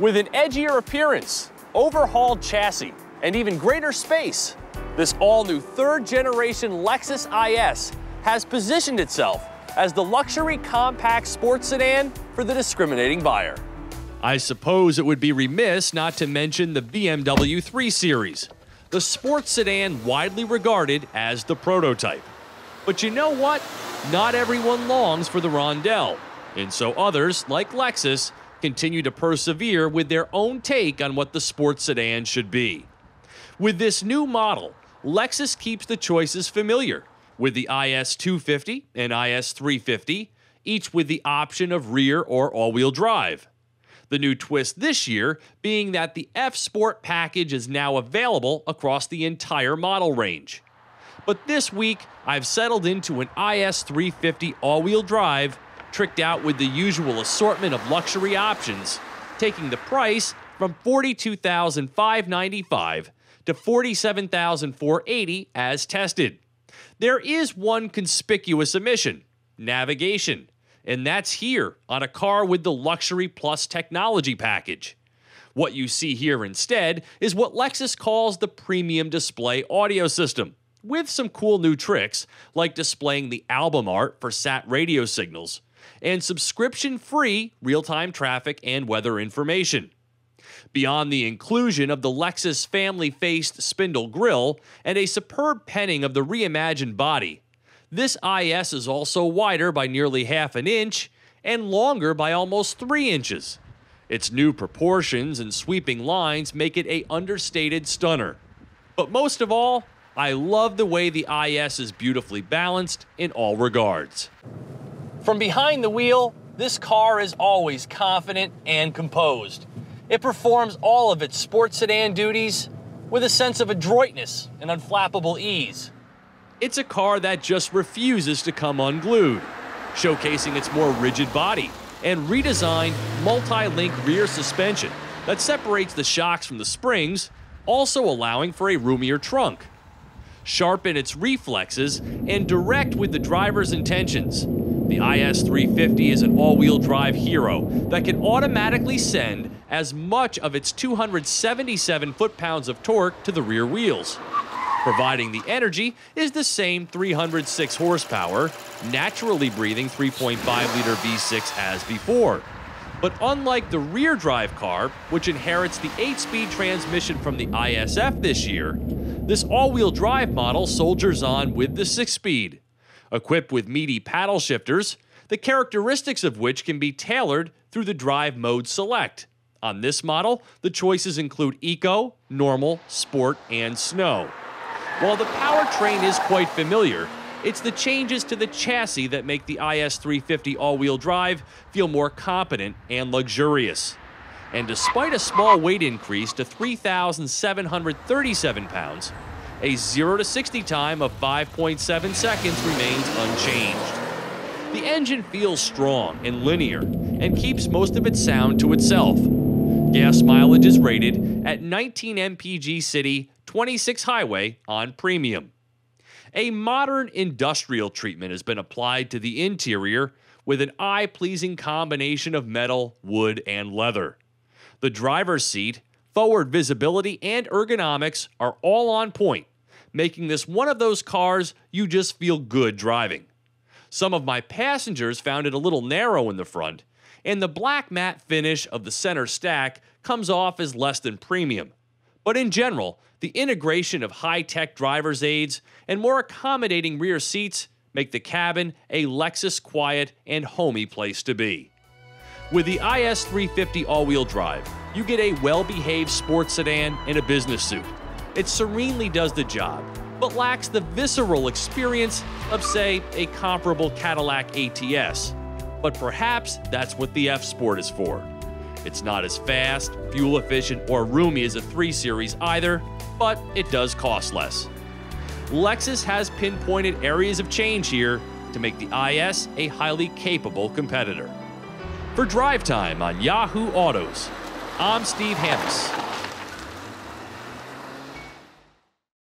With an edgier appearance, overhauled chassis, and even greater space, this all-new third-generation Lexus IS has positioned itself as the luxury compact sports sedan for the discriminating buyer. I suppose it would be remiss not to mention the BMW 3 Series, the sports sedan widely regarded as the prototype. But you know what? Not everyone longs for the Roundel, and so others, like Lexus, continue to persevere with their own take on what the sports sedan should be. With this new model, Lexus keeps the choices familiar with the IS 250 and IS 350, each with the option of rear or all wheel drive. The new twist this year being that the F Sport package is now available across the entire model range. But this week, I've settled into an IS 350 all wheel drive, tricked out with the usual assortment of luxury options, taking the price from $42,595 to $47,480 as tested. There is one conspicuous omission navigation, and that's here on a car with the Luxury Plus technology package. What you see here instead is what Lexus calls the Premium Display Audio System, with some cool new tricks like displaying the album art for sat radio signals and subscription free real time traffic and weather information. Beyond the inclusion of the Lexus family faced spindle grille and a superb penning of the reimagined body, this IS is also wider by nearly half an inch and longer by almost 3 inches. Its new proportions and sweeping lines make it a understated stunner. But most of all, I love the way the IS is beautifully balanced in all regards. From behind the wheel, this car is always confident and composed. It performs all of its sports sedan duties with a sense of adroitness and unflappable ease. It's a car that just refuses to come unglued, showcasing its more rigid body and redesigned multi link rear suspension that separates the shocks from the springs, also allowing for a roomier trunk. Sharp in its reflexes and direct with the driver's intentions, the IS 350 is an all wheel drive hero that can automatically send as much of its 277 foot pounds of torque to the rear wheels. Providing the energy is the same 306 horsepower, naturally breathing 3.5 liter V6 as before. But unlike the rear drive car, which inherits the 8 speed transmission from the ISF this year, this all wheel drive model soldiers on with the 6 speed. Equipped with meaty paddle shifters, the characteristics of which can be tailored through the drive mode select. On this model, the choices include Eco, Normal, Sport, and Snow. While the powertrain is quite familiar, it's the changes to the chassis that make the IS350 all wheel drive feel more competent and luxurious. And despite a small weight increase to 3,737 pounds, a 0 to 60 time of 5.7 seconds remains unchanged. The engine feels strong and linear and keeps most of its sound to itself. Gas mileage is rated at 19 mpg city, 26 highway on premium. A modern industrial treatment has been applied to the interior with an eye pleasing combination of metal, wood, and leather. The driver's seat, forward visibility, and ergonomics are all on point, making this one of those cars you just feel good driving. Some of my passengers found it a little narrow in the front, and the black matte finish of the center stack comes off as less than premium. But in general, the integration of high tech driver's aids and more accommodating rear seats make the cabin a Lexus quiet and homey place to be. With the IS 350 all wheel drive, you get a well behaved sports sedan in a business suit. It serenely does the job, but lacks the visceral experience of, say, a comparable Cadillac ATS. But perhaps that's what the F Sport is for. It's not as fast, fuel efficient, or roomy as a 3 Series either, but it does cost less. Lexus has pinpointed areas of change here to make the IS a highly capable competitor. For Drive Time on Yahoo Autos, I'm Steve Hammes.